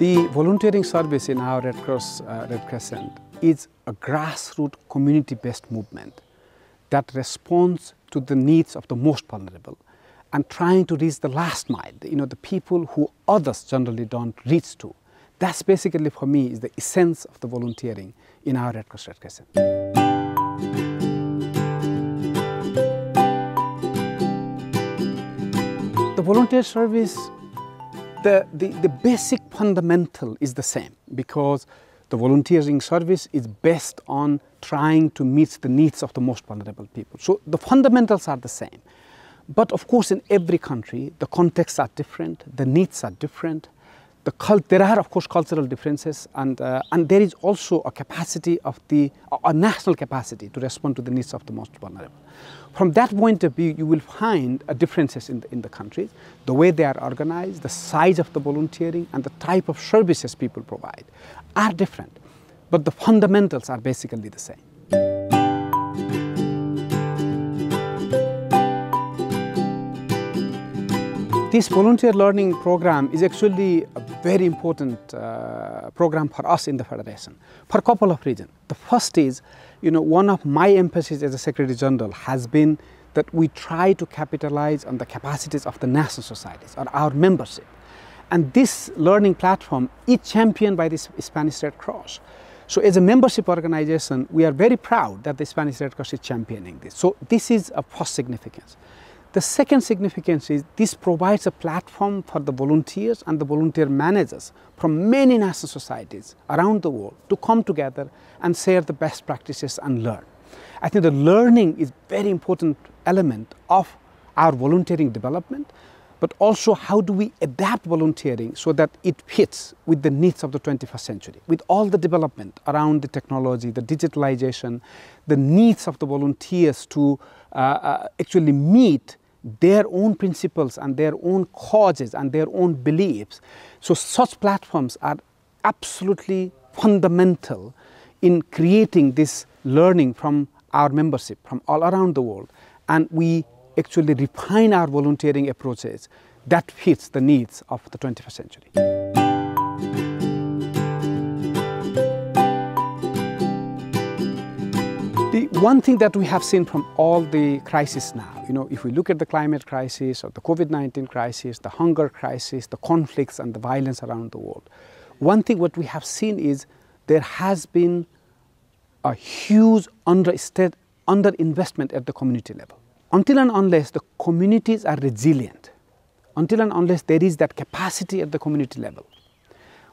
The volunteering service in our Red Cross uh, Red Crescent is a grassroots community-based movement that responds to the needs of the most vulnerable and trying to reach the last mile, you know, the people who others generally don't reach to. That's basically for me is the essence of the volunteering in our Red Cross Red Crescent. The volunteer service the, the, the basic fundamental is the same because the volunteering service is based on trying to meet the needs of the most vulnerable people. So the fundamentals are the same. But of course, in every country, the contexts are different, the needs are different, the cult, there are of course cultural differences and, uh, and there is also a capacity of the, a national capacity to respond to the needs of the most vulnerable. From that point of view, you will find differences in the, in the countries, the way they are organized, the size of the volunteering and the type of services people provide are different, but the fundamentals are basically the same. This volunteer learning program is actually very important uh, program for us in the Federation for a couple of reasons. The first is, you know, one of my emphasis as a Secretary General has been that we try to capitalize on the capacities of the national societies or our membership. And this learning platform is championed by the Spanish Red Cross. So as a membership organization, we are very proud that the Spanish Red Cross is championing this. So this is of first significance. The second significance is this provides a platform for the volunteers and the volunteer managers from many national societies around the world to come together and share the best practices and learn. I think the learning is very important element of our volunteering development, but also how do we adapt volunteering so that it fits with the needs of the 21st century, with all the development around the technology, the digitalization, the needs of the volunteers to uh, uh, actually meet their own principles and their own causes and their own beliefs. So such platforms are absolutely fundamental in creating this learning from our membership from all around the world and we actually refine our volunteering approaches that fits the needs of the 21st century. The one thing that we have seen from all the crises now, you know, if we look at the climate crisis or the COVID-19 crisis, the hunger crisis, the conflicts and the violence around the world, one thing what we have seen is there has been a huge underinvestment under at the community level. Until and unless the communities are resilient, until and unless there is that capacity at the community level,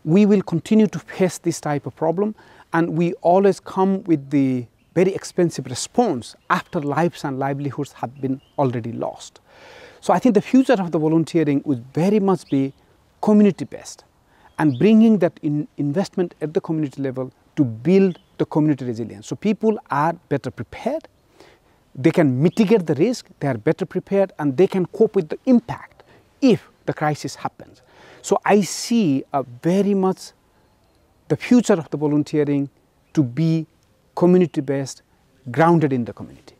we will continue to face this type of problem and we always come with the very expensive response after lives and livelihoods have been already lost. So I think the future of the volunteering would very much be community based and bringing that in investment at the community level to build the community resilience. So people are better prepared, they can mitigate the risk, they are better prepared and they can cope with the impact if the crisis happens. So I see a very much the future of the volunteering to be community based, grounded in the community.